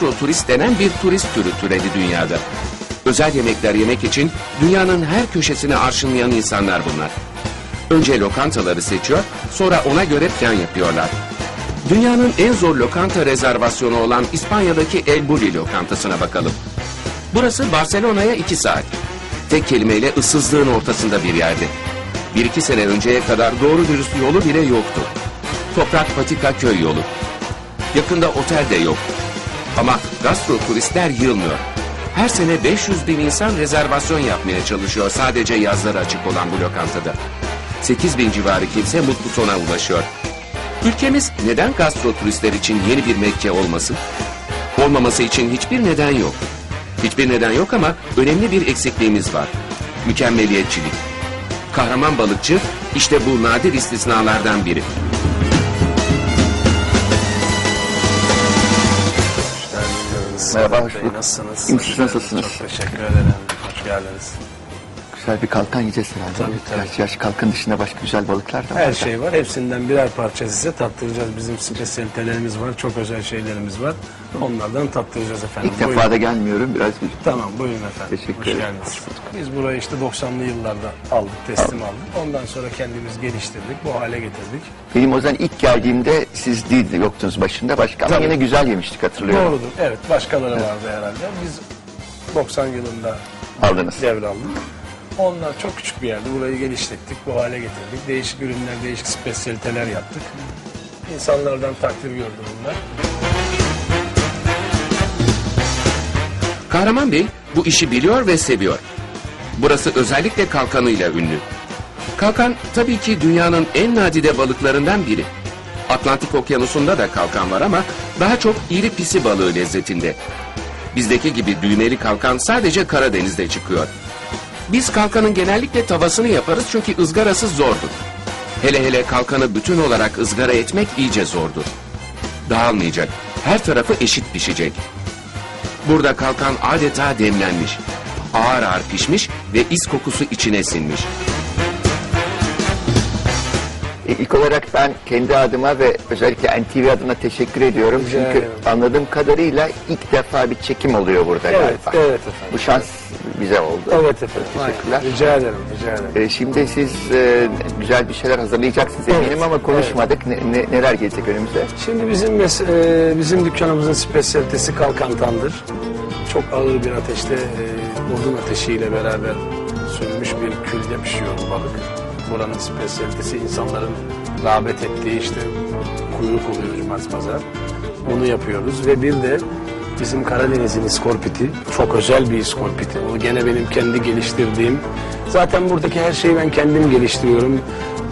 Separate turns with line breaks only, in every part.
gastroturist denen bir turist türü türedi dünyada. Özel yemekler yemek için dünyanın her köşesini arşınlayan insanlar bunlar. Önce lokantaları seçiyor, sonra ona göre plan yapıyorlar. Dünyanın en zor lokanta rezervasyonu olan İspanya'daki El Bulli lokantasına bakalım. Burası Barcelona'ya iki saat. Tek kelimeyle ıssızlığın ortasında bir yerde. Bir iki sene önceye kadar doğru dürüst yolu bile yoktu. Toprak patika köy yolu. Yakında otel de yok. Ama gastro turistler yılmıyor. Her sene 500 bin insan rezervasyon yapmaya çalışıyor sadece yazları açık olan bu lokantada. 8 bin civarı kimse mutlu sona ulaşıyor. Ülkemiz neden gastro turistler için yeni bir Mekke olmasın? Olmaması için hiçbir neden yok. Hiçbir neden yok ama önemli bir eksikliğimiz var. Mükemmeliyetçilik. Kahraman balıkçı işte bu nadir istisnalardan biri.
Merhaba, hoş bulduk.
Nasılsınız?
İyiyim, siz nasılsınız?
Çok teşekkür ederim. Hoş geldiniz.
Güzel bir kalkan yiyeceğiz herhalde.
Tabii, tabii.
Gerçi yaş kalkan dışında başka güzel balıklar da var.
Her şey var. Hepsinden birer parça size tattıracağız. Bizim spesiyalitelerimiz var. Çok özel şeylerimiz var. Onlardan tattıracağız efendim.
İlk defa da gelmiyorum. Biraz bir...
Tamam buyurun efendim.
Teşekkür
Hoş
ederim.
geldiniz. Biz burayı işte 90'lı yıllarda aldık, teslim aldık. Ondan sonra kendimiz geliştirdik, bu hale getirdik.
Benim o zaman ilk geldiğimde siz değildi, yoktunuz başında. Başka ama
Tabii.
yine güzel yemiştik hatırlıyorum.
Doğrudur. Evet, başkaları vardı herhalde. Biz 90 yılında
Aldınız.
devraldık. Onlar çok küçük bir yerdi. Burayı geliştirdik, bu hale getirdik. Değişik ürünler, değişik spesiyaliteler yaptık. İnsanlardan takdir gördü bunlar.
Kahraman Bey bu işi biliyor ve seviyor. Burası özellikle kalkanıyla ünlü. Kalkan tabii ki dünyanın en nadide balıklarından biri. Atlantik okyanusunda da kalkan var ama daha çok iri pisi balığı lezzetinde. Bizdeki gibi düğmeli kalkan sadece Karadeniz'de çıkıyor. Biz kalkanın genellikle tavasını yaparız çünkü ızgarası zordur. Hele hele kalkanı bütün olarak ızgara etmek iyice zordur. Dağılmayacak, her tarafı eşit pişecek. Burada kalkan adeta demlenmiş. Ağır ağır pişmiş ve is kokusu içine sinmiş.
E, İlk olarak ben kendi adıma ve özellikle NTV adına teşekkür ediyorum.
Rica
Çünkü
ederim.
anladığım kadarıyla ilk defa bir çekim oluyor burada
Evet,
galiba.
evet efendim.
Bu şans bize oldu.
Evet efendim.
Teşekkürler.
Aynen. Rica ederim, rica ederim.
E, Şimdi siz e, güzel bir şeyler hazırlayacaksınız eminim
Evet,
ama konuşmadık. Ne, ne- neler gelecek önümüze?
Şimdi bizim e, bizim dükkanımızın spesiyalitesi kalkantandır. Çok ağır bir ateşte e, odun ateşiyle beraber sönmüş bir külde pişiyor balık. Buranın spesiyalitesi insanların rağbet ettiği işte kuyruk oluyor cumartesi pazar. Bunu yapıyoruz ve bir de bizim Karadeniz'in iskorpiti çok özel bir iskorpiti. O gene benim kendi geliştirdiğim. Zaten buradaki her şeyi ben kendim geliştiriyorum.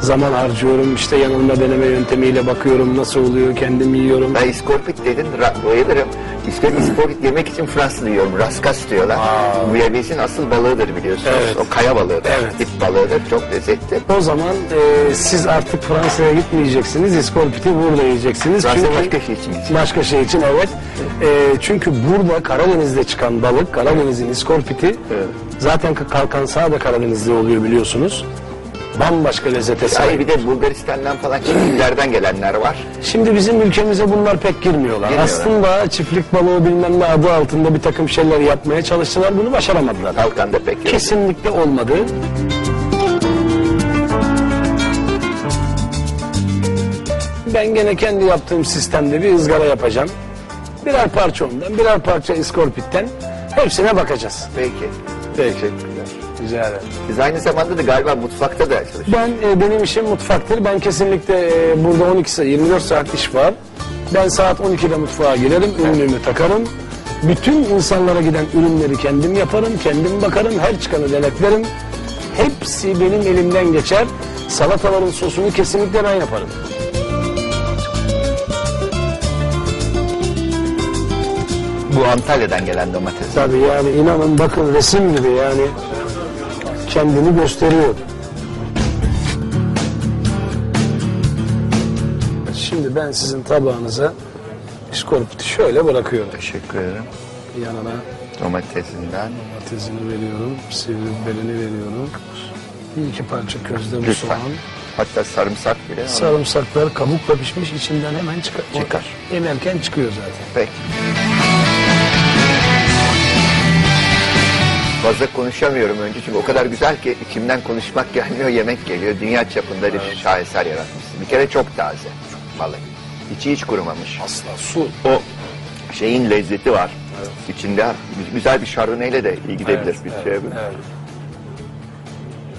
Zaman harcıyorum. işte yanılma deneme yöntemiyle bakıyorum nasıl oluyor kendim yiyorum.
Ben iskorpit dedin, bayılırım. İşte iskorpit yemek için Fransız yiyorum. Raskas diyorlar. Yemeğin asıl balığıdır biliyorsunuz.
Evet.
O kaya balığıdır.
Evet.
Dip balığıdır. Çok lezzetli.
O zaman e, siz artık Fransa'ya gitmeyeceksiniz. İskorpiti burada yiyeceksiniz.
Fransa
Çünkü-
başka şey için.
Başka şey için evet. E, çünkü burada Karadeniz'de çıkan balık, Karadeniz'in iskorpiti
Evet.
zaten kalkan sağ da Karadeniz'de oluyor biliyorsunuz. Bambaşka lezzete sahip.
bir de Bulgaristan'dan falan çiftliklerden gelenler var.
Şimdi bizim ülkemize bunlar pek girmiyorlar.
Girmiyorlar.
Aslında çiftlik balığı bilmem ne adı altında bir takım şeyler yapmaya çalıştılar. Bunu başaramadılar.
Kalkan'da pek yok.
Kesinlikle olmadı. Ben gene kendi yaptığım sistemde bir ızgara yapacağım. Birer parça ondan, birer parça iskorpitten hepsine bakacağız.
Peki. Teşekkürler.
Rica ederim.
Siz aynı zamanda da galiba mutfakta da çalışıyorsunuz.
Ben e, benim işim mutfaktır. Ben kesinlikle e, burada 12 saat, 24 saat iş var. Ben saat 12'de mutfağa girerim, ürünümü takarım. Bütün insanlara giden ürünleri kendim yaparım, kendim bakarım, her çıkanı denetlerim. Hepsi benim elimden geçer. Salataların sosunu kesinlikle ben yaparım.
Bu Antalya'dan gelen domates.
Tabii yani inanın bakın resim gibi yani kendini gösteriyor. Şimdi ben sizin tabağınıza iskorpiti şöyle bırakıyorum.
Teşekkür ederim.
Yanına
Domatesinden.
domatesini veriyorum, sivri biberini veriyorum. Bir iki parça közde bu
Lütfen.
soğan.
Hatta sarımsak bile.
Sarımsaklar kabukla pişmiş içinden hemen çıkar.
Çıkar.
Emerken çıkıyor zaten.
Peki. Fazla konuşamıyorum önce çünkü o kadar güzel ki içimden konuşmak gelmiyor, yemek geliyor. Dünya çapında bir şaheser yaratmışsın. Bir kere çok taze balık. İçi hiç kurumamış.
Asla su.
O şeyin lezzeti var. İçinde güzel bir şardoneyle de iyi gidebilir
Evet,
bir
evet,
şey.
evet.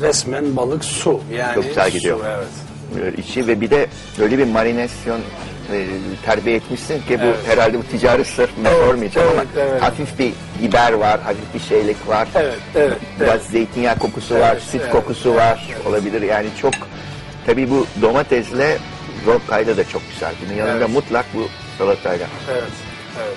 Resmen balık su. Yani
Çok güzel gidiyor.
Su, evet.
Böyle içi ve bir de böyle bir marinasyon e, terbiye etmişsin ki bu
Evet.
herhalde bu ticari sırf mı
Evet,
sormayacağım
evet,
ama
evet.
hafif bir biber var, hafif bir şeylik var.
Evet, evet,
Biraz zeytinyağı kokusu var,
Evet,
süt
evet,
kokusu
evet,
var
evet.
olabilir. Yani çok tabii bu domatesle rokkayla da çok güzel. Bunun yanında
Evet.
mutlak bu salatayla.
Evet. Evet.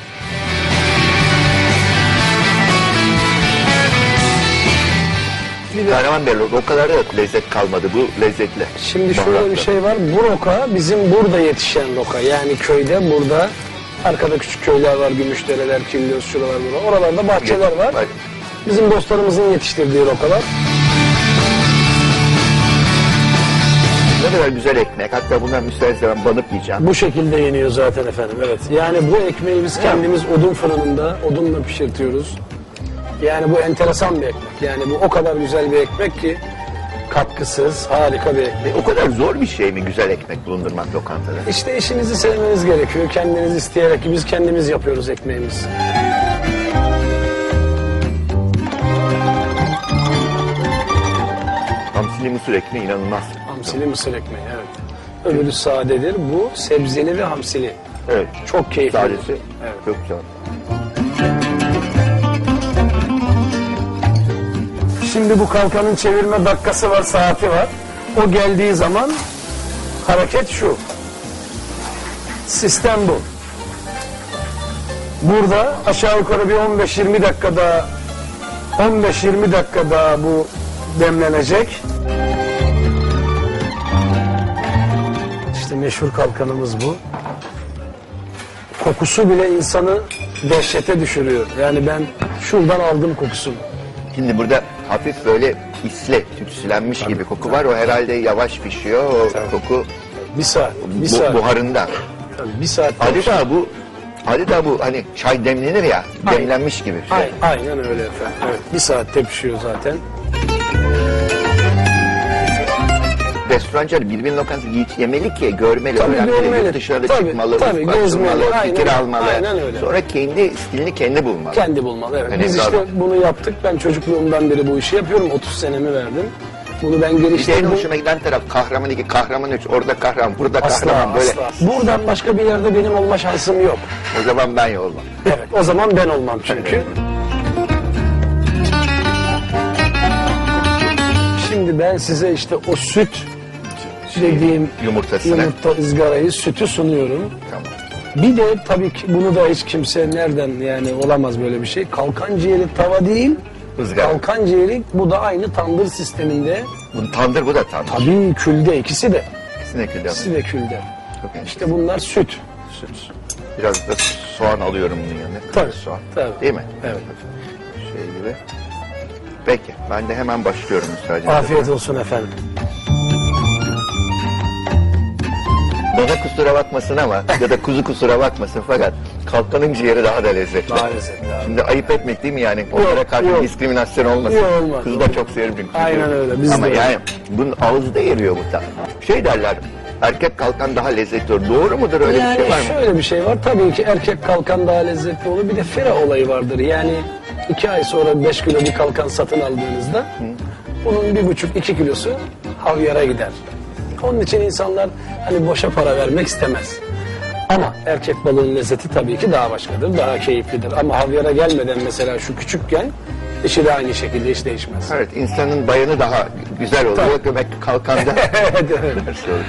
Bir de
Kahraman Bey rokkalarda da lezzet kalmadı. Bu lezzetli.
Şimdi şöyle bir şey var. Bu roka bizim burada yetişen roka. Yani köyde burada arkada küçük köyler var. Gümüşdereler, Kilyos, şuralar burada. Oralarda bahçeler var.
Bak,
Bizim dostlarımızın yetiştirdiği rokalar.
Ne kadar güzel ekmek. Hatta bunlar müsaade zaman banıp yiyeceğim.
Bu şekilde yeniyor zaten efendim. Evet. Yani bu ekmeği biz kendimiz odun fırınında odunla pişirtiyoruz. Yani bu enteresan bir ekmek. Yani bu o kadar güzel bir ekmek ki katkısız, harika bir ekmek.
O kadar zor bir şey mi güzel ekmek bulundurmak lokantada?
İşte işinizi sevmeniz gerekiyor. Kendiniz isteyerek biz kendimiz yapıyoruz ekmeğimizi.
Hamsili mısır ekmeği inanılmaz.
Hamsili mısır ekmeği evet. Öbürü sadedir. Bu sebzeli ve hamsili.
Evet.
Çok keyifli.
Sadesi
Evet.
çok güzel.
Şimdi bu kalkanın çevirme dakikası var, saati var. O geldiği zaman hareket şu. Sistem bu. Burada aşağı yukarı bir 15-20 dakikada 15-20 dakikada bu demlenecek. İşte meşhur kalkanımız bu. Kokusu bile insanı dehşete düşürüyor. Yani ben şuradan aldım kokusunu.
Şimdi burada hafif böyle isle, tütsülenmiş gibi koku var. O herhalde yavaş pişiyor. O
Tabii.
koku
Bir saat, bir
bu,
saat.
buharında.
Tabii bir saat.
Adeta bu adeta bu hani çay demlenir ya
Aynen.
demlenmiş gibi. Şey.
Aynen, aynen öyle efendim. Evet, bir saatte pişiyor zaten.
Restorancılar birbirinin lokantası hiç yemeli ki görmeli,
Tabii
öğrenmeli,
görmeli.
yurt dışına da
Tabii,
çıkmalı,
tabii, gezmeli. Aynen
fikir almalı.
aynen öyle.
Sonra kendi stilini kendi bulmalı.
Kendi bulmalı evet.
Yani
Biz işte bunu yaptık. Ben çocukluğumdan beri bu işi yapıyorum. 30 senemi verdim. Bunu ben
İşte en
geliştirdim.
hoşuma giden taraf kahraman iki, kahraman üç, orada kahraman, burada
Asla,
kahraman böyle.
asla. Buradan başka bir yerde benim olma şansım yok.
O zaman ben yollam.
Evet, o zaman ben olmam çünkü. Şimdi ben size işte o süt dediğim
Yumurtasını.
yumurta ızgarayı, sütü sunuyorum.
Tamam.
Bir de tabii ki bunu da hiç kimse nereden yani olamaz böyle bir şey. Kalkan ciğeri tava değil.
Izgara.
Kalkan ciğeri bu da aynı tandır sisteminde.
Bu tandır bu da tandır.
Tabii külde ikisi de.
İkisine külden.
İkisi de külde.
Çok enteresan.
İşte bunlar süt.
Süt. Biraz da soğan alıyorum bunun yanına.
Tabii,
Soğan.
tabii.
Değil mi?
Evet.
Şey gibi. Peki. Ben de hemen başlıyorum müsaadenizle.
Afiyet olsun efendim.
Bana kusura bakmasın ama ya da kuzu kusura bakmasın fakat kalkanın ciğeri daha da lezzetli.
Daha lezzetli abi.
Şimdi ayıp etmek değil mi yani? Onlara karşı
yok.
diskriminasyon olmasın.
Yok, olmaz.
Kuzu da çok severim çünkü.
Aynen öyle, biz
Ama
de
yani bunun ağızda eriyor bu da. Şey derler, erkek kalkan daha lezzetli olur. Doğru mudur öyle
yani
bir şey var mı?
şöyle bir şey var. Tabii ki erkek kalkan daha lezzetli olur. Bir de fera olayı vardır. Yani iki ay sonra beş kilo bir kalkan satın aldığınızda bunun bir buçuk iki kilosu havyara gider. Onun için insanlar hani boşa para vermek istemez. Ama erkek balığın lezzeti tabii ki daha başkadır, daha keyiflidir. Ama havyara gelmeden mesela şu küçükken işi de aynı şekilde hiç değişmez.
Evet, insanın bayanı daha güzel oluyor. Demek ki kalkanda...
evet,
olur.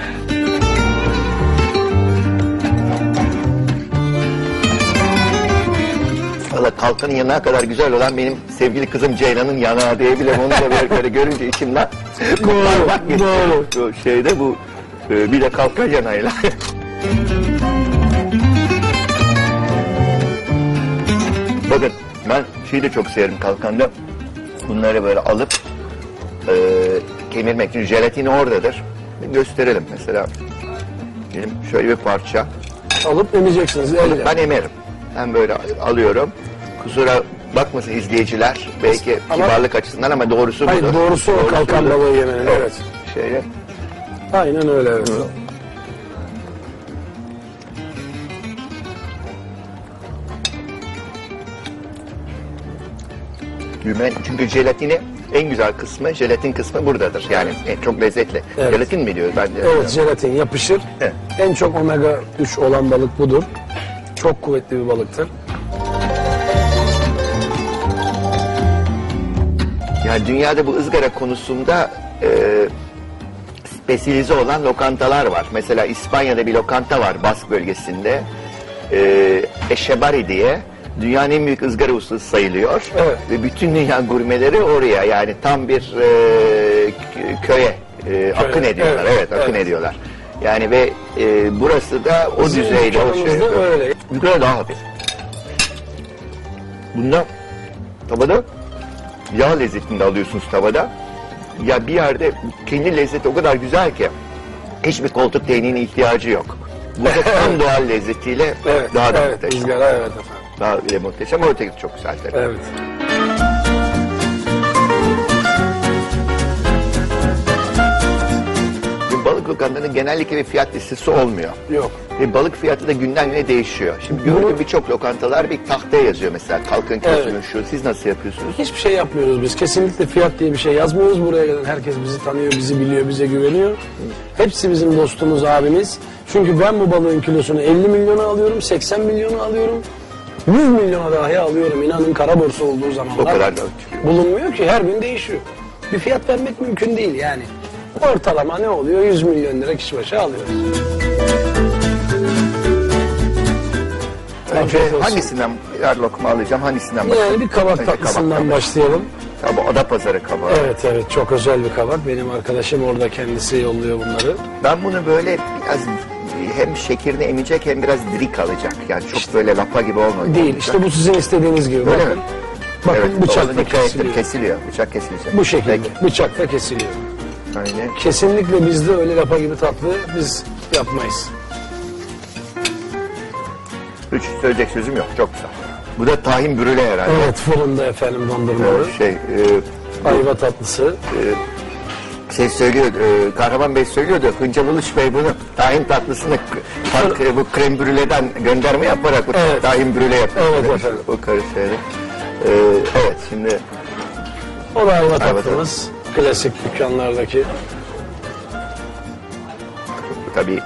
Valla kalkanın yanağı kadar güzel olan benim sevgili kızım Ceylan'ın yanağı diyebilirim. Onu da böyle görünce içimden geçiyor. Bu şeyde bu e, bir de kalkan yanağıyla. Bakın ben şeyi de çok severim kalkanda. Bunları böyle alıp e, kemirmek için jelatini oradadır. Bir gösterelim mesela. Benim şöyle bir parça.
Alıp emeceksiniz elle.
Ben emerim. Ben böyle alıyorum. Kusura bakmasın izleyiciler belki
Ama-
kibarlık açısından ama doğrusu budur.
Hayır doğrusu o kalkan
budur.
balığı yemenin evet.
Şöyle.
Aynen öyle evet.
Dümen, çünkü jelatini en güzel kısmı, jelatin kısmı buradadır. Yani en çok lezzetli.
Evet.
Jelatin mi diyor bence?
Evet jelatin yapışır.
Evet.
En çok omega 3 olan balık budur. Çok kuvvetli bir balıktır.
Yani dünyada bu ızgara konusunda e, spesiyalize olan lokantalar var. Mesela İspanya'da bir lokanta var Bask bölgesinde. E, Eşebari diye dünyanın en büyük ızgara ustası sayılıyor.
Evet.
Ve bütün dünya gurmeleri oraya yani tam bir e, kö- köye e, akın ediyorlar.
evet,
Evet, akın
evet.
ediyorlar. Yani ve e, burası da o
Bizim
düzeyde o şey.
öyle.
Yukarı daha hafif. Bunda tavada yağ lezzetini de alıyorsunuz tavada. Ya bir yerde kendi lezzeti o kadar güzel ki hiçbir koltuk değneğine ihtiyacı yok. Burada tam doğal lezzetiyle
Evet,
daha da
evet,
muhteşem.
ızgara evet efendim.
Daha bile muhteşem ama öteki çok güzel tabii.
Evet.
Lokantanın genellikle bir fiyat listesi olmuyor.
Yok.
Ve balık fiyatı da günden güne değişiyor. Şimdi gördüğüm birçok lokantalar bir tahtaya yazıyor mesela. Kalkın kilosunu
Evet.
şu. Siz nasıl yapıyorsunuz?
Hiçbir şey yapmıyoruz biz. Kesinlikle fiyat diye bir şey yazmıyoruz. Buraya gelen herkes bizi tanıyor, bizi biliyor, bize güveniyor. Hepsi bizim dostumuz, abimiz. Çünkü ben bu balığın kilosunu 50 milyona alıyorum, 80 milyona alıyorum. 100 milyona dahi alıyorum. İnanın kara borsa olduğu zamanlar.
O kadar da.
Bulunmuyor ki her gün değişiyor. Bir fiyat vermek mümkün değil yani. Ortalama ne oluyor? 100 milyon lira kişi başı alıyoruz.
Önce
Afiyet olsun.
hangisinden birer lokma alacağım? Hangisinden başlayayım?
Yani bir kabak
Önce
tatlısından
kabaktan
başlayalım.
Tabii Adapazarı kabağı.
Evet evet çok özel bir kabak. Benim arkadaşım orada kendisi yolluyor bunları.
Ben bunu böyle biraz hem şekerini emecek hem biraz diri kalacak. Yani çok böyle lapa gibi olmadı.
Değil işte bu sizin istediğiniz gibi.
Öyle
bakın,
mi?
bakın
Evet,
bıçakla
ettim,
kesiliyor.
kesiliyor. Bıçak kesilecek.
Bu şekilde
Peki.
bıçakla kesiliyor.
Aynen.
Kesinlikle bizde öyle lapa gibi tatlı biz yapmayız.
Üç söyleyecek sözüm yok. Çok güzel. Bu da tahin brüle herhalde.
Evet fırında efendim dondurmalı.
Ee, Şey, e,
Ayva tatlısı.
şey söylüyor, e, Kahraman Bey söylüyordu. Hıncal Uluç Bey bunu tahin tatlısını k- fark- bu krem brüleden gönderme yaparak bu
Evet.
tahin brüle yapıyor.
Evet efendim.
O karıştırdı. Ee, evet şimdi
O da ayva
Ayva
tatlımız. Klasik dükkanlardaki.
tabii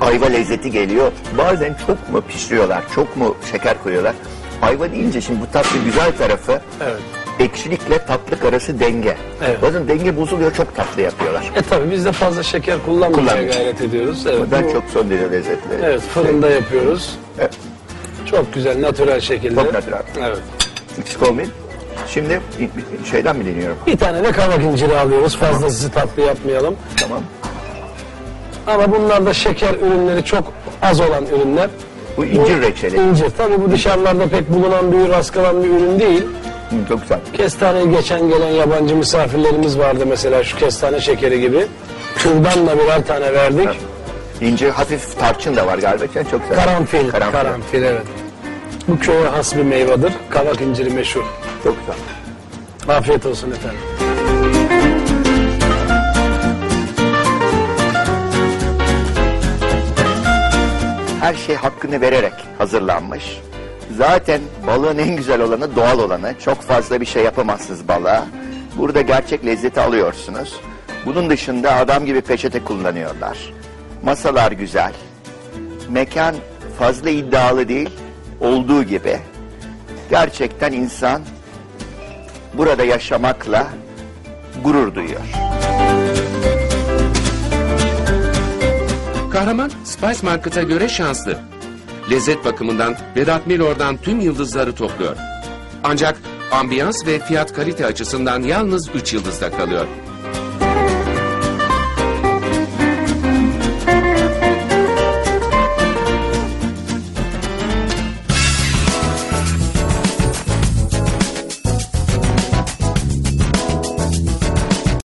ayva lezzeti geliyor. Bazen çok mu pişiriyorlar, çok mu şeker koyuyorlar? Ayva deyince şimdi bu tatlı güzel tarafı
Evet.
ekşilikle tatlık arası denge.
Evet.
Bazen denge bozuluyor, çok tatlı yapıyorlar.
E tabi biz de fazla şeker kullanmamaya
Kullanmıyoruz.
gayret ediyoruz. Evet, bu-
çok son derece lezzetli.
Evet fırında yapıyoruz.
Evet.
Çok güzel natürel şekilde.
Çok natürel.
Evet.
Eksik olmayın. Şimdi şeyden mi deniyorum?
Bir tane de kavak inciri alıyoruz. Fazla sizi tatlı yapmayalım.
Tamam.
Ama bunlar da şeker ürünleri çok az olan ürünler.
Bu incir reçeli.
İncir. Tabii bu dışarılarda pek bulunan bir, rastlanan bir ürün değil.
Hı, çok güzel.
Kestaneyi geçen gelen yabancı misafirlerimiz vardı mesela şu kestane şekeri gibi. Kürdan da birer tane verdik.
İncir hafif tarçın da var galiba. Çok güzel.
Karanfil.
Karanfil.
Karanfil evet. Bu köye has bir meyvedir. Kavak inciri meşhur.
Çok güzel.
Afiyet olsun efendim.
Her şey hakkını vererek hazırlanmış. Zaten balığın en güzel olanı doğal olanı. Çok fazla bir şey yapamazsınız balığa. Burada gerçek lezzeti alıyorsunuz. Bunun dışında adam gibi peçete kullanıyorlar. Masalar güzel. Mekan fazla iddialı değil. Olduğu gibi. Gerçekten insan burada yaşamakla gurur duyuyor.
Kahraman Spice Market'a göre şanslı. Lezzet bakımından Vedat Milor'dan tüm yıldızları topluyor. Ancak ambiyans ve fiyat kalite açısından yalnız 3 yıldızda kalıyor.